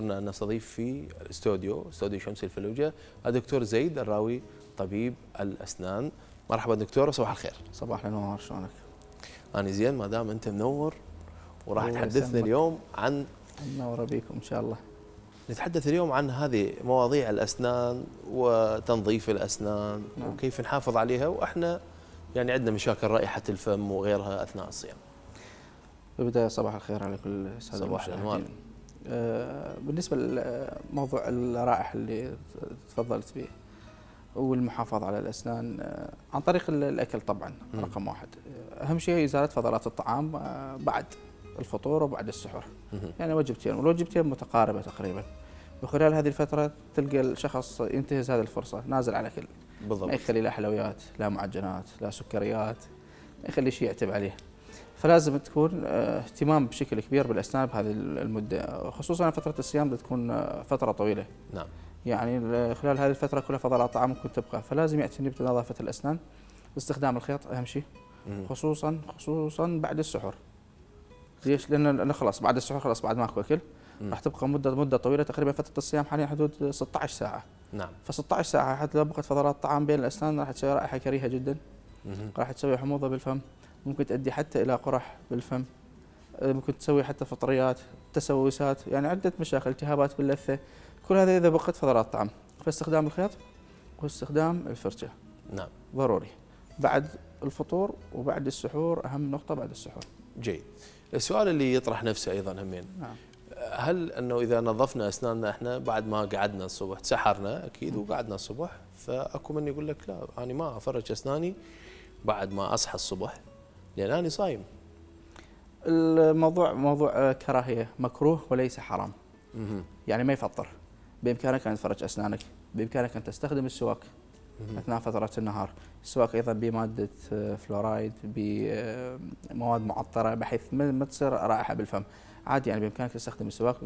نستضيف في الاستوديو استوديو شمس الفلوجة الدكتور زيد الراوي طبيب الأسنان مرحبا دكتور وصباح الخير صباح النور شلونك؟ أنا زين ما دام أنت منور وراح تحدثنا. اليوم عن منور بيكم إن شاء الله نتحدث اليوم عن هذه مواضيع الأسنان وتنظيف الأسنان نعم. وكيف نحافظ عليها وإحنا يعني عندنا مشاكل رائحة الفم وغيرها أثناء الصيام في البدايه صباح الخير على كل الساده صباح المشاهدين. آه، بالنسبة لموضوع الرائحه اللي تفضلت به والمحافظة على الأسنان آه، عن طريق ال- الأكل طبعا. رقم واحد. أهم شيء إزالة فضلات الطعام آه، بعد الفطور وبعد السحور. يعني وجبتين والوجبتين متقاربة تقريبا. وخلال هذه الفترة تلقى الشخص ينتهز هذه الفرصة نازل على ما بالضبط. يخلي لا حلويات لا معجنات لا سكريات ما يخلي شيء يعتب عليه. فلازم تكون آه، اهتمام بشكل كبير بالأسنان بهذه المدة خصوصا فترة الصيام بتكون آه، فترة طويلة. نعم. يعني ال- خلال هذه الفترة كلها فضلات طعام ممكن تبقى فلازم يعتني بنظافه الأسنان. باستخدام الخيط أهم شيء. خصوصا خصوصا بعد السحور. ليش؟ لأن خلاص بعد السحور خلاص بعد ماكو أكل مم. راح تبقى مدة مدة طويلة تقريبا فترة الصيام حاليا حدود 16 ساعة. نعم. ف 16 ساعة حتى لو بقت فضلات طعام بين الأسنان راح تسوي رائحة كريهة جدا. راح تسوي حموضة بالفم. ممكن تؤدي حتى إلى قرح بالفم آه، ممكن تسوي حتى فطريات تسوسات يعني عدة مشاكل التهابات باللثة. كل هذا إذا بقت فضلات طعام فاستخدام الخيط واستخدام الفرشة. نعم. ضروري. بعد الفطور وبعد السحور أهم نقطة بعد السحور. جيد. السؤال اللي يطرح نفسه أيضا همين. نعم. هل أنه إذا نظفنا أسناننا إحنا بعد ما قعدنا الصبح تسحرنا أكيد وقعدنا الصبح فأكو من يقول لك لا أنا ما افرج أسناني بعد ما أصحى الصبح. لأن أنا صايم. الموضوع موضوع آه، كراهية مكروه وليس حرام. يعني ما يفطر. بإمكانك أن تفرج أسنانك. بإمكانك أن تستخدم السواك. أثناء فترة النهار. السواك أيضا بمادة آه، فلورايد بمواد معطرة بحيث ما تصير رائحة بالفم. عادي يعني بإمكانك تستخدم السواك.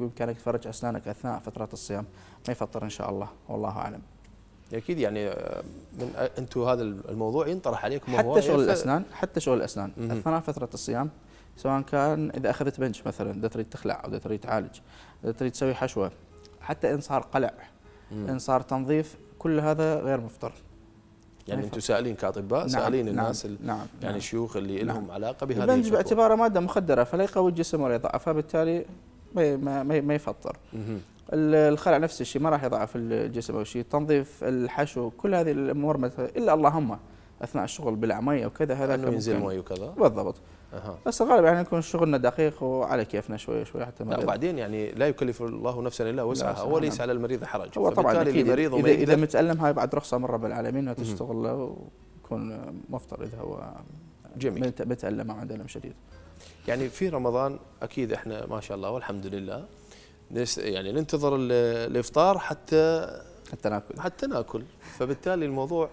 بإمكانك تفرج أسنانك أثناء فترات الصيام. ما يفطر إن شاء الله. والله أعلم. أكيد يعني آه، من آه، أنتم هذا الموضوع ينطرح عليكم حتى شغل الأسنان حتى شغل الأسنان. أثناء فترة الصيام سواء كان إذا أخذت بنش مثلا إذا تريد تخلع أو إذا تريد تعالج إذا تريد تسوي حشوة حتى إن صار قلع مم. إن صار تنظيف كل هذا غير مفطر يعني أنتم سائلين كأطباء نعم، سائلين نعم، الناس ال- نعم يعني نعم. الشيوخ اللي نعم. لهم علاقة بهذه البنج. باعتباره مادة مخدرة فلا يقوي الجسم ولا يضعف فبالتالي ما ما يفطر الخلع نفس الشيء ما راح يضعف الجسم أو شيء. تنظيف الحشو كل هذه الأمور مثلا إلا اللهم أثناء الشغل بالعميه وكذا هذا أنه ينزل مي وكذا؟ بالضبط. أها. بس الغالب يعني يكون شغلنا دقيق وعلى كيفنا شوي شوي حتى ما لا وبعدين يعني لا يكلف الله نفسا إلا وسعها. وليس. على المريض حرج. هو طبعا أكيد. اذا إذا يقدر متألم هاي بعد رخصة من رب العالمين انه تشتغل له ويكون مفطر إذا هو جميل. مت- متألم أو عنده الم شديد. يعني في رمضان أكيد إحنا ما شاء الله والحمد لله يعني ننتظر ال- الإفطار حتى حتى ناكل. حتى ناكل. فبالتالي الموضوع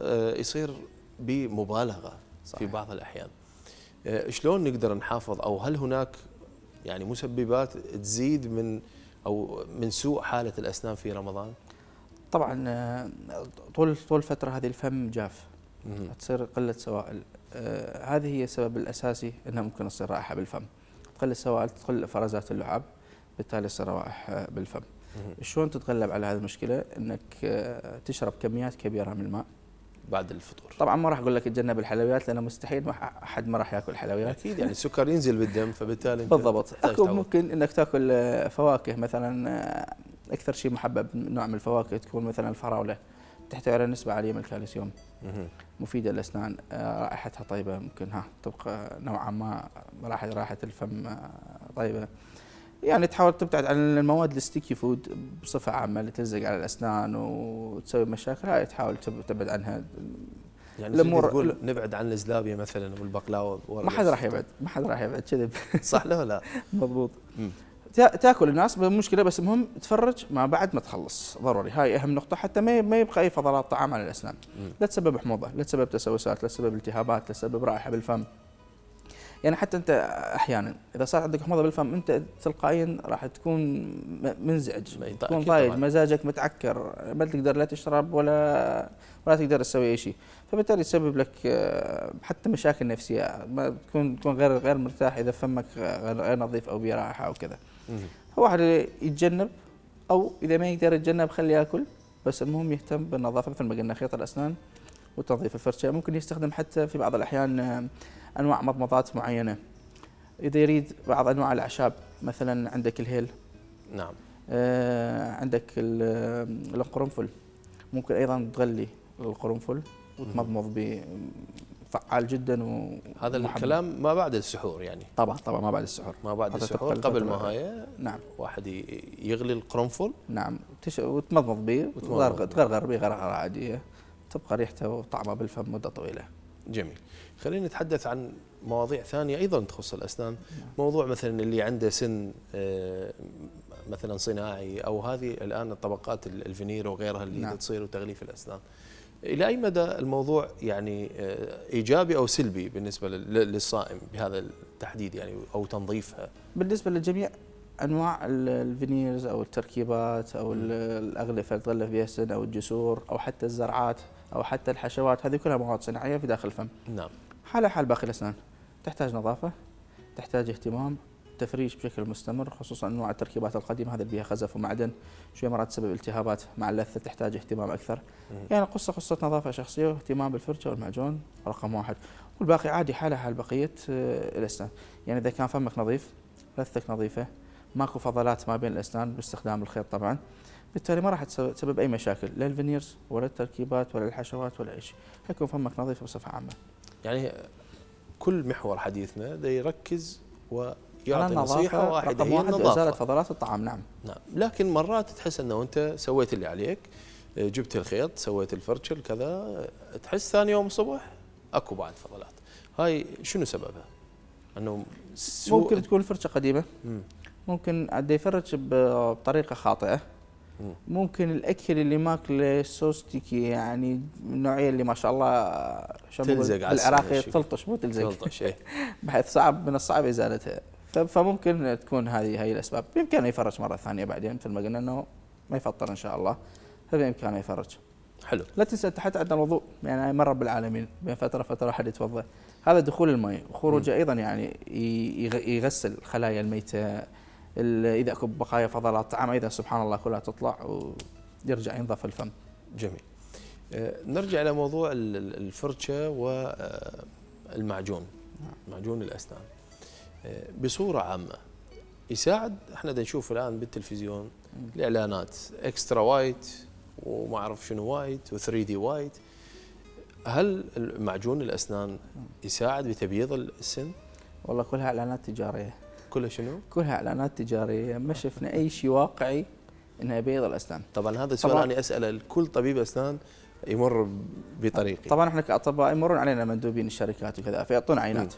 آه، يصير بمبالغة في صحيح. بعض الأحيان. آه، شلون نقدر نحافظ؟ أو هل هناك يعني مسببات تزيد من أو من سوء حالة الأسنان في رمضان؟ طبعا آه، طول طول الفترة هذه الفم جاف. تصير قلة سوائل. هذه هي السبب الأساسي إنها ممكن تصير رائحة بالفم. تقل السوائل تقل فرازات اللعاب. بالتالي تصير روائح بالفم. شلون تتغلب على هذه المشكلة؟ إنك آه، تشرب كميات كبيرة من الماء. بعد الفطور. طبعا ما راح أقول لك تجنب الحلويات لأنه مستحيل ما أحد ما راح يأكل حلويات. أكيد يعني السكر ينزل بالدم فبالتالي بالضبط. أكو. ممكن إنك تأكل آه، فواكه مثلا آه، أكثر شيء محبب نوع من الفواكه تكون مثلا الفراولة. تحتوي على نسبة عالية من الكالسيوم. مفيدة للأسنان رائحتها طيبة ممكن ها تبقى نوعا ما رائحه رائحه الفم طيبة. يعني تحاول تبتعد عن المواد ال sticky food بصفة عامة اللي تلزق على الأسنان وتسوي مشاكل هاي تحاول تب- تبعد عنها. يعني الأمور تقول نبعد عن الزلابية مثلا والبقلاوة ما حد راح يبعد ما حد راح يبعد كذب صح له لا؟ مضبوط. تاكل الناس مشكله بس المهم تفرج ما بعد ما تخلص ضروري. هاي أهم نقطة حتى ما ما يبقى أي فضلات طعام على الأسنان. لا تسبب حموضة لا تسبب تسوسات لا تسبب التهابات لا تسبب رائحة بالفم. يعني حتى أنت أحيانا إذا صار عندك حموضه بالفم أنت تلقائيا راح تكون منزعج تكون ضايج. مزاجك متعكر ما تقدر لا تشرب ولا ولا تقدر تسوي أي شيء فبالتالي تسبب لك آه، حتى مشاكل نفسية ما تكون تكون غير غير مرتاح إذا فمك غير نظيف أو برائحه أو كذا مهم. واحد يتجنب أو إذا ما يقدر يتجنب خليه يأكل بس المهم يهتم بالنظافة مثل ما قلنا خيط الأسنان وتنظيف الفرشه ممكن يستخدم حتى في بعض الأحيان آه، أنواع مضمضات معينة. إذا يريد بعض أنواع الأعشاب مثلا عندك الهيل نعم. آه، عندك آه، القرنفل. ممكن أيضا تغلي القرنفل وتمضمض به فعال جدا و هذا ومحبب. الكلام ما بعد السحور يعني. طبعا طبعا ما بعد السحور. ما بعد السحور قبل ما. هاي نعم. واحد يغلي القرنفل. نعم. وتمضمض به وتغرغر به. تغرغر به غرغرة عادية. تبقى ريحته وطعمه بالفم مدة طويلة. جميل. خلينا نتحدث عن مواضيع ثانية أيضا تخص الأسنان. موضوع مثلا اللي عنده سن آه، مثلا صناعي أو هذه الآن الطبقات ال- الفينير وغيرها اللي نعم. نعم. تصير وتغليف الأسنان. إلى أي مدى الموضوع يعني آه، إيجابي أو سلبي بالنسبة لل- للصائم بهذا التحديد يعني أو تنظيفها؟ بالنسبة للجميع أنواع ال- الفينيرز أو التركيبات أو ال- الأغلفة اللي تغلف بها السن أو الجسور أو حتى الزرعات أو حتى الحشوات هذه كلها مواد صناعية في داخل الفم. نعم. حالها حال باقي الأسنان تحتاج نظافة تحتاج اهتمام تفريش بشكل مستمر خصوصا أنواع التركيبات القديمة هذا اللي فيها خزف ومعدن شوية مرات تسبب التهابات مع اللثه تحتاج اهتمام أكثر. مم. يعني قصة قصة نظافة شخصية واهتمام بالفرشة والمعجون رقم واحد. والباقي عادي حالها حال بقية آه، الأسنان. يعني إذا كان فمك نظيف لثتك نظيفة ماكو فضلات ما بين الأسنان باستخدام الخيط طبعا. بالتالي ما راح تسبب أي مشاكل لا الفينيرز ولا التركيبات ولا الحشوات ولا أي شيء. حيكون فمك نظيف بصفة عامة. يعني كل محور حديثنا ده يركز ويعطي نصيحة واحدة رقم هي واحد ازاله فضلات الطعام نعم. نعم. لكن مرات تحس إنه أنت سويت اللي عليك جبت الخيط سويت الفرشة كذا تحس ثاني يوم الصبح أكو بعد فضلات. هاي شنو سببها؟ إنه ممكن تكون الفرشه قديمة. مم. ممكن قاعد يفرش ب- بطريقة خاطئة. ممكن الأكل اللي ماكله so sticky يعني من النوعية اللي ما شاء الله تلزق على بالعراقي السن تلطش مو تلزق. تلطش إيه. بحيث صعب من الصعب إزالتها. فممكن تكون هذه هي الأسباب. بامكانه يفرج مرة ثانية بعدين مثل ما قلنا إنه ما يفطر إن شاء الله. فبامكانه يفرج حلو. لا تنسى انت حتى عندنا الوضوء يعني مر بالعالمين بين فترة فتره أحد يتوضأ. هذا دخول الماء. وخروجه أيضا يعني يغسل الخلايا الميتة ال- إذا أكو بقايا فضلات طعام أيضا سبحان الله كلها تطلع ويرجع ينظف الفم. جميل. آه، نرجع إلى موضوع ال- ال- الفرشة والمعجون معجون الاسنان آه، بصورة عامة يساعد إحنا دا نشوف الآن بالتلفزيون الإعلانات. extra white وما أعرف شنو white و 3D white. هل معجون الأسنان يساعد بتبييض السن؟ والله كلها إعلانات تجارية. كله شنو؟ كلها إعلانات تجارية. ما شفنا أي شيء واقعي إنها بيض الأسنان. طبعا هذا السؤال. أنا اساله لكل طبيب أسنان يمر بطريقي؟ طبعا إحنا كأطباء يمرون علينا مندوبين الشركات وكذا فيعطونا عينات.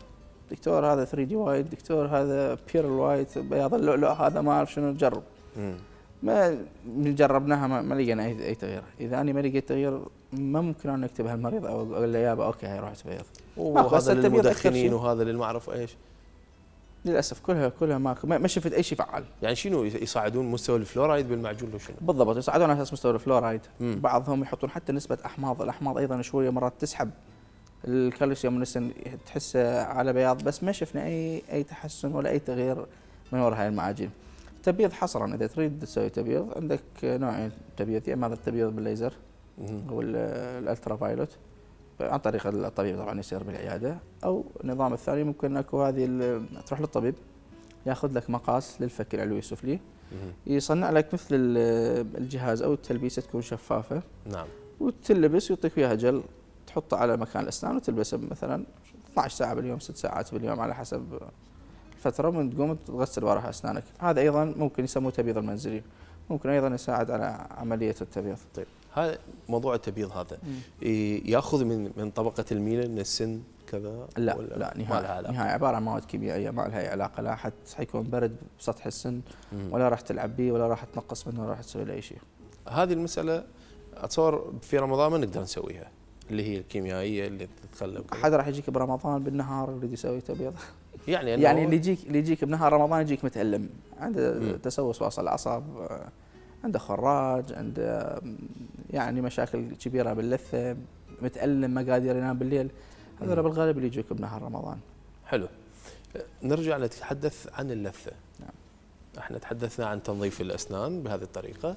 دكتور هذا 3D white دكتور هذا pearl white بياض اللؤلؤ هذا ما أعرف شنو نجرب مم. ما جربناها ما, ما لقينا اي تغيير. إذا أنا ما لقيت تغيير ما ممكن أنا اكتبها المريض أو أقول له يابا okay هاي روح تبيض وهذا للمدخنين. وهذا للما اعرف إيش؟ للأسف كلها كلها ما ما شفت أي شيء فعال يعني شنو يصعدون مستوى الفلورايد بالمعجون لو شنو؟ بالضبط يصعدون على أساس مستوى الفلورايد مم. بعضهم يحطون حتى نسبة أحماض الأحماض أيضا شوية مرات تسحب الكالسيوم من السن تحسه على بياض بس ما شفنا اي أي تحسن ولا أي تغيير من وراء هاي المعاجين تبييض حصرا إذا تريد تسوي تبييض عندك نوعين تبييض يا اما هذا التبييض بالليزر مم. أو ال- ال ultraviolet عن طريق الطبيب طبعا يصير بالعيادة. أو النظام الثاني ممكن أكو هذه تروح للطبيب ياخذ لك مقاس للفك العلوي والسفلي مم. يصنع لك مثل ال- الجهاز أو التلبيسه تكون شفافة. نعم. وتلبس ويعطيك وياها جل تحطه على مكان الأسنان وتلبسه مثلا 12 ساعة باليوم 6 ساعات باليوم على حسب الفترة من تقوم تغسل وراها أسنانك. هذا أيضا ممكن يسموه تبييض المنزلي. ممكن أيضا يساعد على عملية التبييض طيب هذا موضوع التبييض هذا. يأخذ من من طبقة المينا من السن كذا؟ لا ولا لا نهائي؟ نهائي عبارة عن مواد كيميائية ما لها أي علاقة لا حت حيكون برد بسطح السن مم. ولا راح تلعب به ولا راح تنقص منه ولا راح تسوي له أي شيء. هذه المسألة أتصور في رمضان ما نقدر نسويها اللي هي الكيميائية اللي تتخلى. أحد راح يجيك برمضان بالنهار يريد يسوي تبييض؟ يعني أنه يعني اللي يجيك اللي يجيك بنهار رمضان يجيك متألم عنده. تسوس واصل الاعصاب عنده خراج عنده يعني مشاكل كبيرة باللثة متألم ما قادر ينام بالليل هذول. بالغالب اللي يجوك بنهار رمضان حلو نرجع نتحدث عن اللثة نعم. إحنا تحدثنا عن تنظيف الأسنان بهذه الطريقة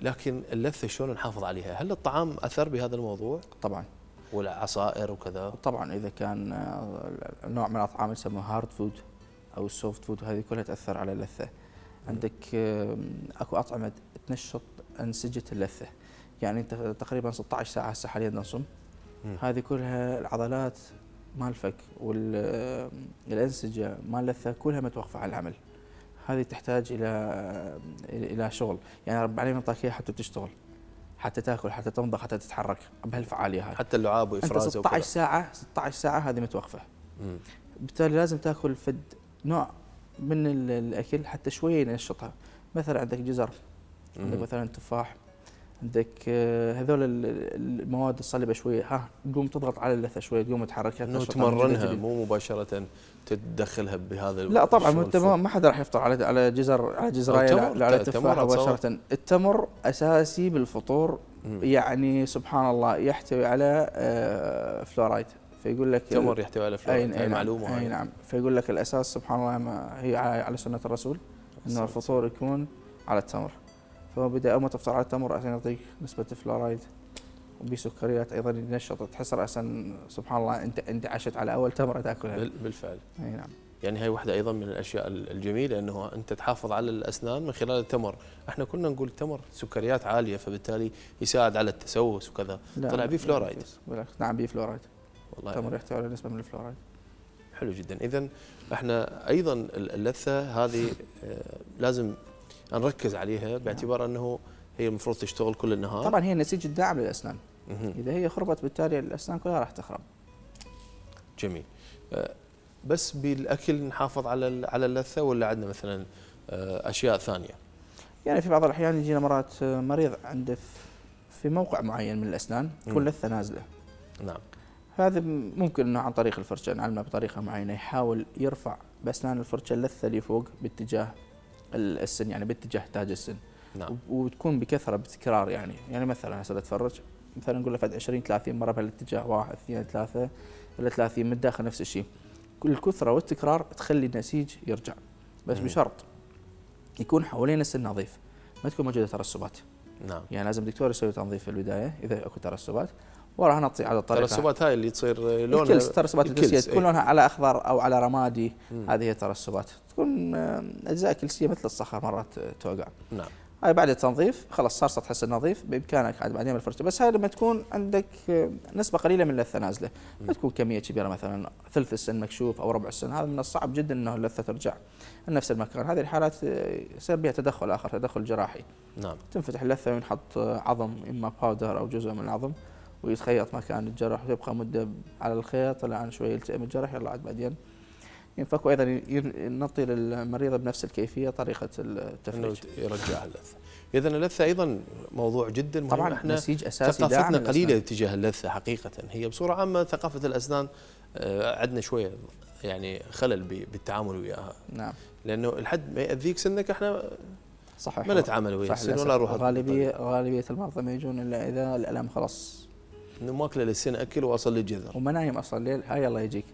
لكن اللثة شلون نحافظ عليها؟ هل الطعام أثر بهذا الموضوع؟ طبعا والعصائر وكذا؟ طبعا إذا كان آه، نوع من الاطعام يسموه hard food أو ال soft food هذه كلها تأثر على اللثة. عندك أكو أطعمة تنشط أنسجة اللثة. يعني أنت تقريبا 16 ساعة هسه حاليا نصوم. مم. هذه كلها العضلات مال الفك والانسجه مال اللثه كلها متوقفة على العمل. هذه تحتاج إلى إلى شغل. يعني رب العالمين اعطاك إياها حتى تشتغل. حتى تاكل حتى تمضغ حتى تتحرك بهالفعالية هاي حتى اللعاب أنت وافرازه 16 وكذا. ساعة 16 ساعة هذه متوقفة. بالتالي لازم تاكل فد نوع من ال- الأكل حتى شوية ينشطها مثلا عندك جزر عندك. مثلا تفاح عندك آه، هذول ال- ال- المواد الصلبة شوية ها تقوم تضغط على اللثة شوية تقوم تحركها إنه تمرنها. مو مباشرة تدخلها بهذا لا طبعا انت ما حدا راح يفطر على على جزر على جزراية لا على التمر تفاح. مباشرة التمر أساسي بالفطور مم. يعني سبحان الله يحتوي على آه، فلورايد فيقول لك التمر يحتوي على اي فلورايد هاي نعم معلومة اي. نعم فيقول لك الأساس سبحان الله ما هي على على سنة الرسول إنه الفطور يكون على التمر فهو بدأ اول ما تفطر على التمر عشان يعطيك نسبة فلورايد وبسكريات أيضا ينشط تحس راسا سبحان الله انت أنت عشت على أول تمره تأكلها. بال- بالفعل. أي نعم. يعني هاي واحدة أيضا من الأشياء الجميلة أنه أنت تحافظ على الأسنان من خلال التمر. إحنا كنا نقول التمر سكريات عالية فبالتالي يساعد على التسوس وكذا. طلع بيه فلورايد. بالعكس- نعم بيه فلورايد. والله التمر يحتوي على نسبة من الفلورايد. حلو جدا. إذا إحنا أيضا اللثة هذه آه، لازم نركز عليها باعتبار أنه هي المفروض تشتغل كل النهار. طبعا هي النسيج الداعم للأسنان. إذا هي خربت بالتالي الأسنان كلها راح تخرب. جميل. آه، بس بالأكل نحافظ على على اللثة ولا عندنا مثلا آه، أشياء ثانية؟ يعني في بعض الأحيان يجينا مرات مريض عنده في- موقع معين من الأسنان تكون. لثة نازلة. نعم. هذا ممكن إنه عن طريق الفرشه نعلمه بطريقة معينة يحاول يرفع بأسنان الفرشه اللثه اللي فوق باتجاه السن يعني باتجاه تاج السن. نعم. وتكون بكثرة بتكرار يعني. يعني مثلا هسه أتفرج مثلا نقول له فد 20 30 مرة بهالاتجاه واحد اثنين ثلاثة إلى 30 من الداخل نفس الشيء. الكثره والتكرار تخلي النسيج يرجع. بس مم. بشرط يكون حوالين السن نظيف ما تكون موجودة ترسبات. نعم. يعني لازم الدكتور يسوي تنظيف في البداية إذا أكو ترسبات. وراها نعطي على الطريقة. الترسبات هاي اللي تصير لونها الترسبات الكلس، الكلسيه إيه. تكون لونها على أخضر أو على رمادي مم. هذه هي الترسبات. تكون أجزاء كلسية مثل الصخر مرات توقع. نعم. هاي بعد التنظيف خلاص صار سطح السن نظيف بإمكانك عاد بعدين بالفرشه بس هاي لما تكون عندك نسبة قليلة من اللثة نازلة. ما. تكون كمية كبيرة مثلا ثلث السن مكشوف أو ربع السن. هذا من الصعب جدا إنه اللثة ترجع لنفس المكان. هذه الحالات آه، يصير بها تدخل آخر تدخل جراحي. نعم. تنفتح اللثة وينحط آه، عظم إما باودر أو جزء من العظم. ويتخيط مكان الجرح وتبقى مدة على الخيط. الآن شوي يلتئم الجرح يلا عاد بعدين ينفك. وأيضا نعطي للمريض بنفس الكيفية طريقة التفريج. يرجع اللثة. اذا اللثة أيضا موضوع جدا مهم. طبعا إحنا نسيج أساسي ثقافتنا. قليلة تجاه اللثة حقيقة. هي بصورة عامة ثقافة الأسنان آه، عندنا شوية يعني خلل بالتعامل وياها. نعم. لأنه لحد ما يأذيك سنك إحنا صحيح. ما نتعامل ويا صح السن. ولا غالبيه غالبية المرضى ما يجون إلا إذا الألم خلاص. إنه ماكله للسن اكل واصل للجذر وما نايم أصلا الليل هاي الله يجيك.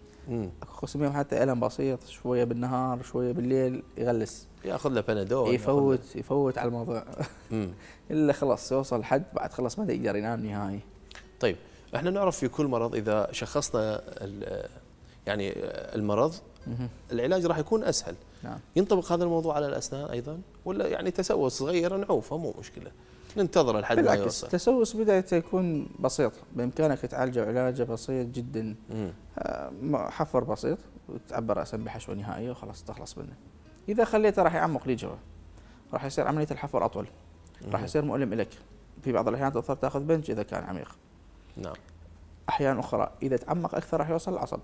خصوصا حتى إلم بسيط شوية بالنهار شوية بالليل يغلس. يأخذ له بنادول يفوت يفوت على الموضوع. إلا خلاص يوصل حد بعد خلاص ما يقدر ينام نهائي. طيب إحنا نعرف في كل مرض إذا شخصنا يعني المرض. العلاج راح يكون أسهل. نعم. ينطبق هذا الموضوع على الأسنان أيضا؟ ولا يعني تسوس صغير نعوفه مو مشكلة. ننتظر لحد ما يوصل. التسوس بدايته يكون بسيط. بإمكانك تعالجه علاجه بسيط جدا. مم. آه، حفر بسيط وتعبر راسا بحشوه نهائيه وخلاص تخلص منه. إذا خليته راح يعمق لي جوا. راح يصير عملية الحفر أطول. راح. يصير مؤلم لك في بعض الأحيان تضطر تأخذ بنج إذا كان عميق. نعم. أحيان أخرى إذا تعمق أكثر راح يوصل العصب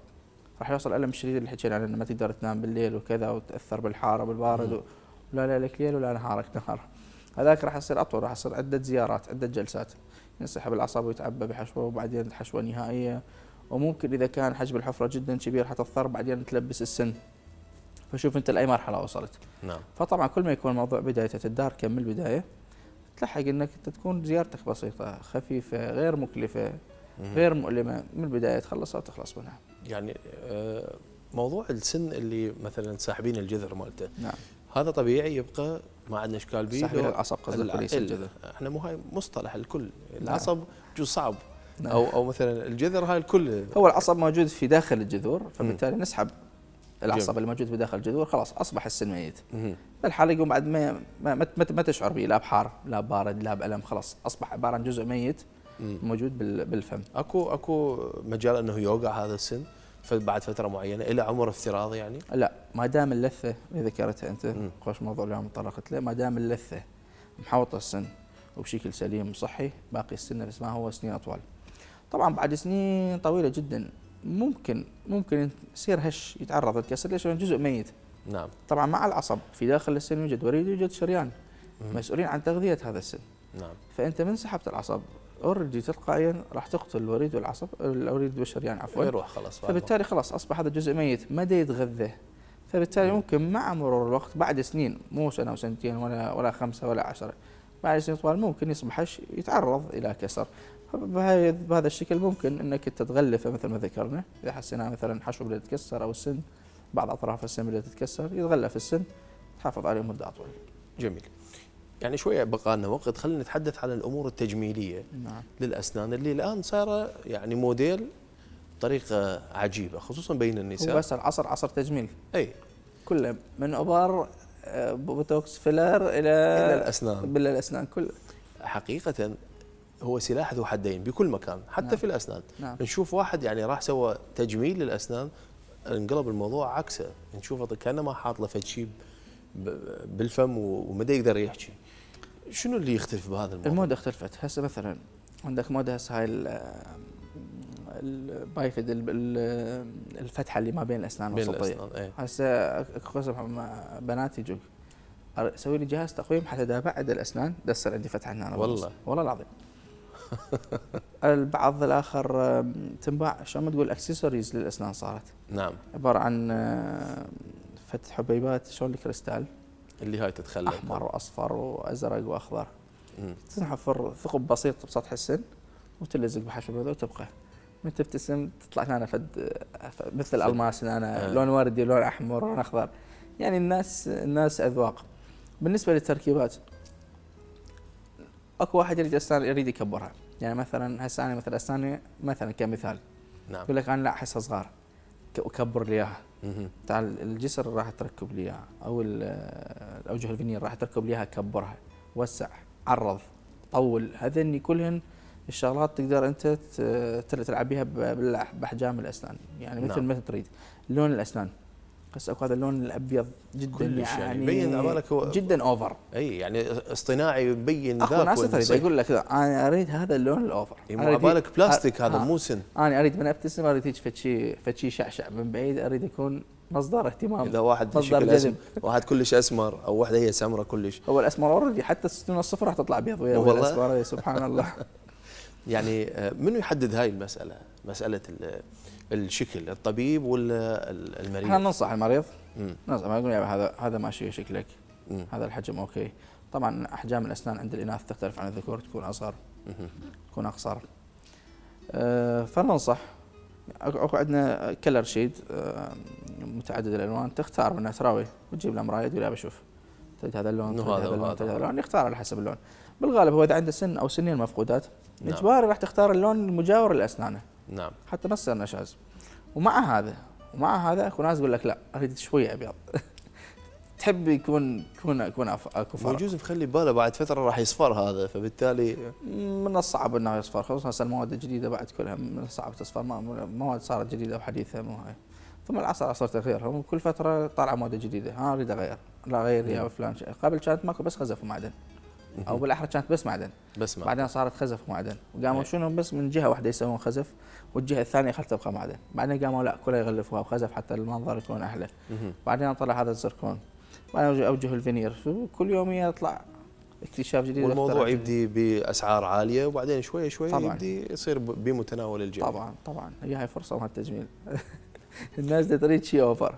راح يوصل ألم الشديد اللي حكينا عنه ما تقدر تنام بالليل وكذا وتأثر بالحارة بالبارد. ولا لا لك ليل ولا نهارك نهار. هذاك راح يصير أطول راح يصير عدة زيارات عدة جلسات. ينسحب العصب ويتعبى بحشوة وبعدين حشوة نهائية. وممكن إذا كان حجم الحفرة جدا كبير حتضطر بعدين تلبس السن. فشوف أنت لاي مرحلة وصلت. نعم. فطبعا كل ما يكون الموضوع بدايته تدار كم البدايه تلحق إنك أنت تكون زيارتك بسيطة خفيفة غير مكلفة. غير مؤلمة من البداية تخلصها وتخلص منها. يعني آه، موضوع السن اللي مثلا ساحبين الجذر مالته. نعم. هذا طبيعي يبقى ما عندنا إشكال به لو- العصب قصدك وليس ال- الجذر إحنا مو هاي مصطلح الكل نعم. العصب جزء صعب نعم. أو أو مثلا الجذر هاي الكل هو العصب موجود في داخل الجذور فبالتالي نسحب العصب جميل. اللي موجود بداخل الجذور خلاص أصبح السن ميت مهم. الحالة يقوم بعد ما ما, ما, ما, تشعر به لا بحار لا بارد لا بألم خلاص أصبح عبارة عن جزء ميت. موجود بال- بالفم اكو أكو مجال إنه يوقع هذا السن بعد فترة معينة إلى عمر افتراضي يعني؟ لا ما دام اللثة اللي ذكرتها أنت. خوش موضوع اليوم تطرقت له ما دام اللثة محوطة السن وبشكل سليم وصحي باقي السن بس ما هو سنين أطول. طبعا بعد سنين طويلة جدا ممكن ممكن يصير هش يتعرض للكسر. ليش؟ جزء ميت. نعم. طبعا مع العصب في داخل السن يوجد وريد يوجد شريان. مسؤولين عن تغذية هذا السن. نعم. فأنت من سحبت العصب اوريدي تلقائيا راح تقتل الوريد والعصب الوريد والشريان عفوا. ويروح خلاص فبالتالي خلاص أصبح هذا الجزء ميت ما يتغذى. فبالتالي مم. ممكن مع مرور الوقت بعد سنين مو سنة وسنتين ولا ولا خمسة ولا عشرة بعد سنين طوال ممكن يصبح يتعرض إلى كسر. بهذا الشكل ممكن إنك انت تغلفه مثل ما ذكرنا. إذا حسينا مثلا حشو بدا يتكسر أو السن بعض أطراف السن بدا تتكسر يتغلف السن تحافظ عليه مدة أطول. جميل. يعني شوية بقى لنا وقت. خلينا نتحدث عن الأمور التجميلية نعم. للأسنان اللي الآن صايره يعني موديل بطريقة عجيبة خصوصا بين هو النساء. بس العصر عصر تجميل. أي. كله من إبر آه، بوتوكس فيلر إلى إلى الأسنان. بالله الأسنان كله. حقيقة هو سلاح ذو حدين بكل مكان حتى نعم. في الأسنان. نعم. نشوف واحد يعني راح سوى تجميل للأسنان انقلب الموضوع عكسه. نشوفه كأنه ما حاط له فد شيء بالفم وما يقدر يحكي. شنو اللي يختلف بهذا الموضوع؟ الموضه اختلفت. هسه مثلا عندك موضه هسه هاي ال- البايفد ال- ال- الفتحة اللي ما بين الأسنان بين الوسطيه اي هسه اكو قسم بنات يجوك. سوي لي جهاز تقويم حتى إذا بعد الأسنان دسر عندي فتحة هنا. والله. والله العظيم. البعض الآخر تنباع. شلون ما تقول اكسسوارز للأسنان صارت؟ نعم. عبارة عن آه، فتح حبيبات شلون الكريستال؟ اللي هاي تتخلى. أحمر وأصفر وأزرق وأخضر. تنحفر ثقب بسيط بسطح السن وتلزق بحشو بيضاء وتبقى. من تبتسم تطلع هنا فد مثل الالماس هنا آه. لون وردي لون أحمر لون أخضر. يعني الناس الناس أذواق. بالنسبة للتركيبات أكو واحد يريد اسنان يريد يكبرها. يعني مثلا هسه أنا مثلا اسناني مثلا كمثال. نعم. يقول لك أنا لا أحسها صغار. وكبر لي إياها. تعال الجسر راح تركب لي اياها أو ال- الأوجه الفنية راح تركب لي إياها كبرها وسع عرض طول هذني كلهن الشغلات تقدر أنت تلعب بها باحجام الأسنان يعني مثل نعم. ما تريد لون الأسنان بس أكو هذا اللون الأبيض جدا كلش يعني يعني يبين عبالك هو- جدا over أي يعني اصطناعي يبين ذاك ناس تريد. يقول لك أنا أريد هذا اللون ال over أريد- عبالك بلاستيك هذا ها. مو سن أنا أريد من أبتسم أريد هيك فد شيء شعشع من بعيد أريد يكون مصدر اهتمام إذا واحد مصدر جذب. واحد كلش أسمر أو واحدة هي سمراء كلش هو الأسمر already حتى الستون الصفر راح تطلع بيض ويا والله؟ سبحان الله يعني آه، منو يحدد هاي المسألة مسألة ال- الشكل الطبيب ولا ال- إحنا المريض ننصح المريض. مم. ننصح نقول يا هذا هذا ماشي شكلك. مم. هذا الحجم okay. طبعا أحجام الأسنان عند الإناث تختلف عن الذكور تكون أصغر. مهم. تكون أقصر. أه فننصح أكو عندنا كلر شيد أه متعدد الألوان. تختار منها تراوي وتجيب له مرايه تقول بشوف. تريد هذا اللون تريد هذا اللون. تريد هذا. اللون. يختار على حسب اللون. بالغالب هو إذا عنده سن أو سنين مفقودات نعم. إجباري راح تختار اللون المجاور لأسنانه. نعم. حتى ما تصير نشاز ومع هذا ومع هذا اكو ناس يقول لك لا أريد شوية أبيض. تحب يكون يكون يكون أكو فرق. موجود مخلي باله بعد فترة راح يصفر هذا فبالتالي من الصعب إنه يصفر خصوصا هسه المواد الجديدة بعد كلها من الصعب تصفر ما- مواد صارت جديدة وحديثه مو هاي. ثم العصر عصر تغيير هم كل فترة طالعة مواد جديدة. ها أريد أغير لا غير يا مم. فلان. قبل كانت ماكو بس خزف ومعدن أو بالأحرى كانت بس معدن. بس ما بعدين صارت خزف ومعدن وقاموا أي. شنو؟ بس من جهة واحدة يسوون خزف والجهة الثانية خل تبقى معدن. بعدين قاموا لا كلها يغلفوها بخزف حتى المنظر يكون أحلى. بعدين طلع هذا الزركون. بعدين اوجه الفينير. كل يوم يطلع اكتشاف جديد. والموضوع. يبدي بأسعار عالية وبعدين شوي شوي طبعاً. يبدي يصير بمتناول الجميع طبعا طبعا. هي هاي فرصة وما التجميل. الناس تريد شيء over.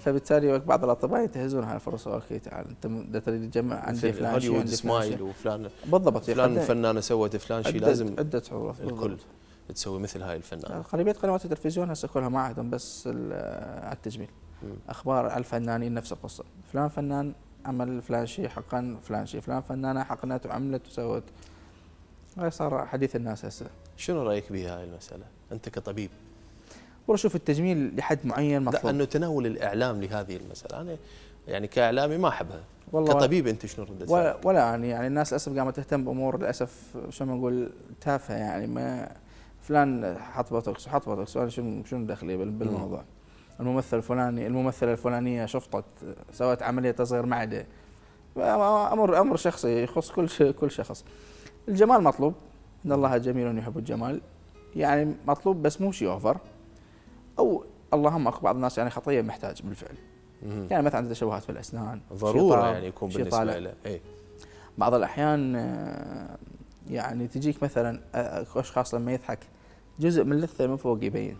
فبالتالي بعض الأطباء ينتهزون هاي الفرصة. okay تعال أنت تريد تجمع عندي فلان شيء Hollywood smile وفلان. بالضبط فلان يقدم فنانه سوت فلان شيء لازم عدة عروض الكل. تسوي مثل هاي الفنان غالبيه قنوات التلفزيون هسه كلها ما عندهم بس ال- على التجميل. أخبار الفنانين نفس القصة. فلان فنان عمل فلان شيء حقا فلان شيء فلان فنانة حقنت وعملت وسوت. هاي صار حديث الناس هسه. شنو رأيك بها هاي المسألة؟ أنت كطبيب. والله شوف التجميل لحد معين مطلوب انه تناول الإعلام لهذه المسألة. أنا يعني كإعلامي ما أحبها. والله كطبيب أنت شنو ردة ولا؟ ولا يعني يعني الناس للأسف قامت تهتم بأمور للأسف شو ما نقول تافهة يعني. ما فلان حط بوتوكس وحط بوتوكس وأنا شنو شنو دخلي بال- بالموضوع؟ الممثل الفلاني الممثلة الفلانية شفطت سوت عملية تصغير معدة. أمر أمر شخصي يخص كل كل شخص. الجمال مطلوب. إن الله جميل يحب الجمال. يعني مطلوب بس مو شيء أوفر. أو اللهم اكو بعض الناس يعني خطية محتاج بالفعل مهم. يعني مثلا عنده تشوهات في الأسنان ضرورة يعني يكون بالنسبة. له اي بعض الأحيان آه، يعني تجيك مثلا آه، اكو أشخاص لما يضحك جزء من اللثه من فوق يبين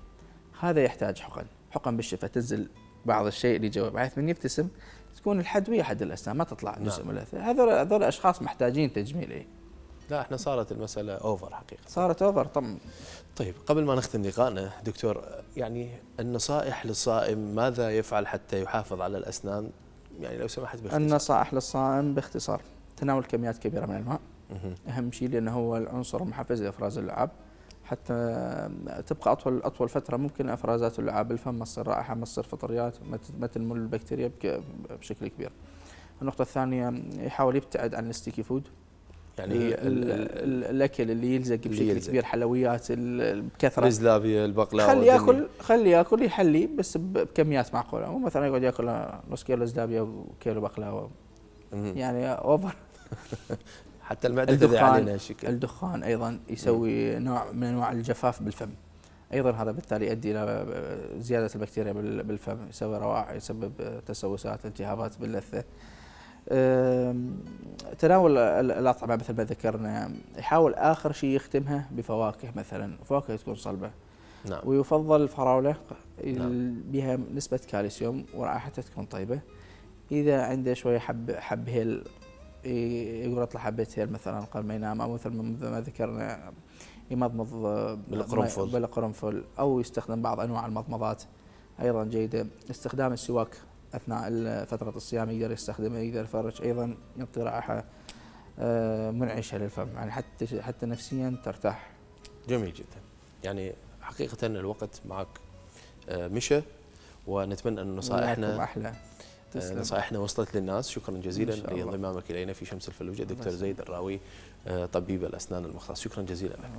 هذا يحتاج حقن حقن بالشفة تنزل بعض الشيء اللي جوا بحيث من يبتسم تكون الحد ويا حد الأسنان ما تطلع جزء نعم. من اللثه هذول هذول أشخاص محتاجين تجميل إيه. لا إحنا صارت المسألة over حقيقة. صارت over طم طيب قبل ما نختم لقائنا دكتور يعني النصائح للصائم ماذا يفعل حتى يحافظ على الأسنان؟ يعني لو سمحت باختصار. النصائح للصائم باختصار تناول كميات كبيرة من الماء. أهم شيء لأنه هو العنصر المحفز لإفراز اللعاب. حتى تبقى أطول أطول فترة ممكن إفرازات اللعاب بالفم ما تصير رائحة ما تصير فطريات ما تنمو البكتيريا بك- بشكل كبير. النقطة الثانية يحاول يبتعد عن الستيكي فود. يعني هي ال- ال- الأكل اللي يلزق بشكل يلزق. كبير حلويات ال- بكثرة الرزلابيه البقلاوة خلي. ياكل خلي ياكل يحلي بس بكميات معقولة مو مثلا يقعد ياكل نص كيلو زدابية وكيلو بقلاوة مهم. يعني over حتى المعدة الدخان. علينا هالشكل الدخان أيضا يسوي نوع من أنواع الجفاف بالفم أيضا هذا بالتالي يؤدي إلى زيادة البكتيريا بال- بالفم يسوي روائح يسبب تسوسات التهابات باللثه تناول ال- الأطعمة مثل ما ذكرنا يحاول آخر شيء يختمها بفواكه مثلا. فواكه تكون صلبة. نعم. ويفضل الفراوله نعم. بها نسبة كالسيوم ورائحتها تكون طيبة. إذا عنده شوية حب حب هيل ي- يقول أطلع حبة هيل مثلا قبل ما ينام أو مثل ما ذكرنا يمضمض بالقرنفل. بالقرنفل. أو يستخدم بعض أنواع المضمضات. أيضا جيدة. استخدام السواك أثناء فترة الصيام يقدر يستخدمه يقدر يفرج أيضا يعطي رائحه آه، منعشة للفم يعني حتى حتى نفسيا ترتاح. جميل جدا. يعني حقيقة الوقت معك آه، مشى ونتمنى أن نصائحنا أحلى. آه، تسلم. نصائحنا وصلت للناس. شكرا جزيلا. لانضمامك إلينا في شمس الفلوجة. دكتور زيد الراوي طبيب الأسنان المختص. شكرا جزيلا لك.